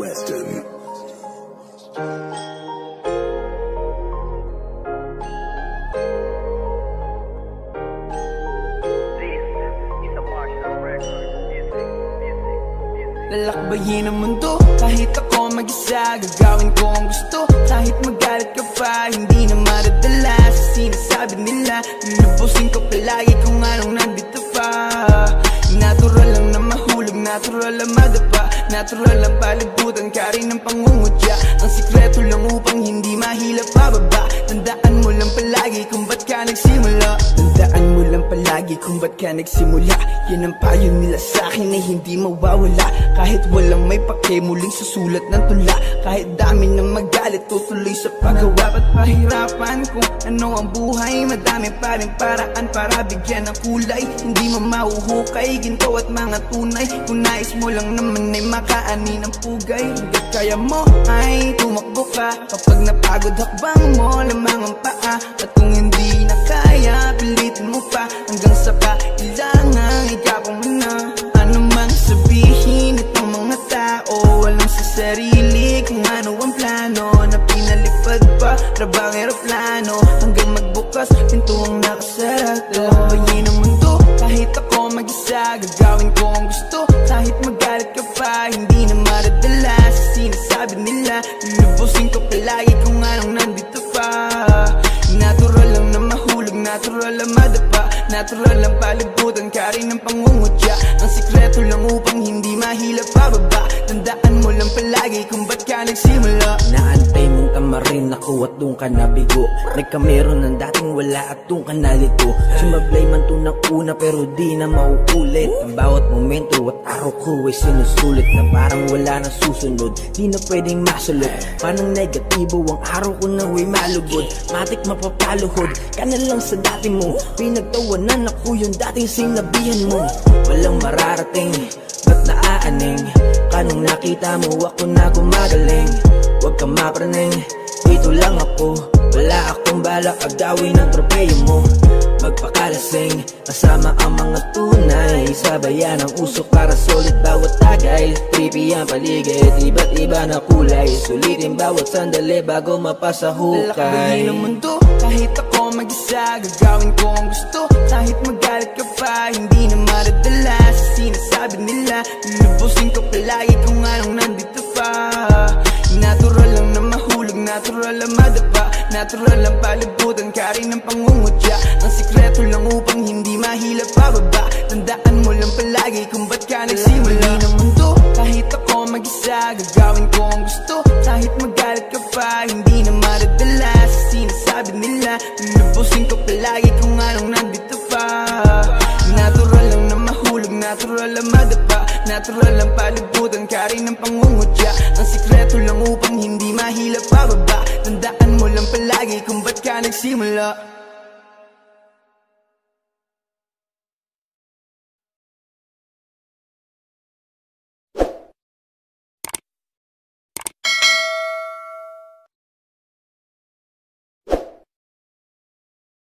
Weston. Lalakbayin ang mundo Kahit ako mag-isa Gagawin ko ang gusto. Kahit magalit ka pa Hindi na maradala Sa sinasabi nila. Lulubusin ko palagi Kung anong nandito pa. Natural lang na mahulog Natural lang madapa Natural lang palibutan Ka rin ng pangungutya. Ang sikreto lang upang hindi mahila pababa. Tandaan mo lang palagi Kung ba't ka nagsimula palagi Kung ba't ka nagsimula? Yan ang payo nila sa'kin Ay hindi mawawala. Kahit walang may pake Muling susulat ng tula. Kahit dami ng magalit Tutuloy sa paggawa. Ba't pahirapan kung ano ang buhay? Madami pa rin paraan Para bigyan ng kulay. Hindi mo mahuhukay Ginto at mga tunay. Kung nais mo lang naman ay makaani ng pugay. Hanggat kaya mo ay tumakbo ka Kapag napagod hakbang mo lamang ang paa. At pa Rabang aeroplano Hanggang magbukas Pinto ang nakasara Lalabayin ang mundo Kahit ako mag-isa. Gagawin ko ang gusto Kahit magalit ka pa. Hindi na maradala Sa sinasabi nila. Lulubusin ko palagi Kung anong nandito pa. Natural lang na mahulog Natural lang madapa. Natural lang palibutan Ka ng pangungutya. Ang sikreto lang upang hindi mahila pababa. Tandaan mo lang palagi Kung ba't ka nagsimula. Naantay tamarin ako at doon ka nabigo. Nagkamero ng dating wala at doon ka nalito. Sumablay man to ng una pero di na mauulit. Ang bawat momento at araw ko ay sinusulit Na parang wala na susunod. Di na pwedeng masulot. Parang negatibo ang araw ko na way malugod. Matik mapapaluhod. Ka lang sa dati mo. Pinagtawanan ako yung dating sinabihan mo. Walang mararating Ba't naaaning? Kanong nakita mo ako na gumagaling Huwag ka mapraning Dito lang ako. Wala akong balak agawin ang tropeyo mo. Magpakalasing. Kasama ang mga tunay. Sabayan ang usok para solid bawat tagay. Creepy ang paligid. Iba't iba na kulay. Sulitin bawat sandali bago mapasa hukay Lalakbayin ang mundo. Kahit ako mag-isa Gagawin ko ang gusto. Kahit magalit ka pa Hindi na maradala Sa sinasabi nila. Lulubusin ko palagi Kung anong nandito lang madapa Natural lang palibutan Ka rin ng pangungutya. Ang sikreto lang upang hindi mahila pababa. Tandaan mo lang palagi Kung ba't ka nagsimula. Ng mundo Kahit ako mag-isa Gagawin ko ang gusto. Kahit magalit ka pa Hindi na maradala Sa sinasabi nila. Lulubusin ko palagi Kung anong nandito pa. Natural lang na mahulog Natural lang madapa. Natural lang palibutan Ka rin ng pangungutya. Ang sikreto lang upang hindi mahila pababa Tandaan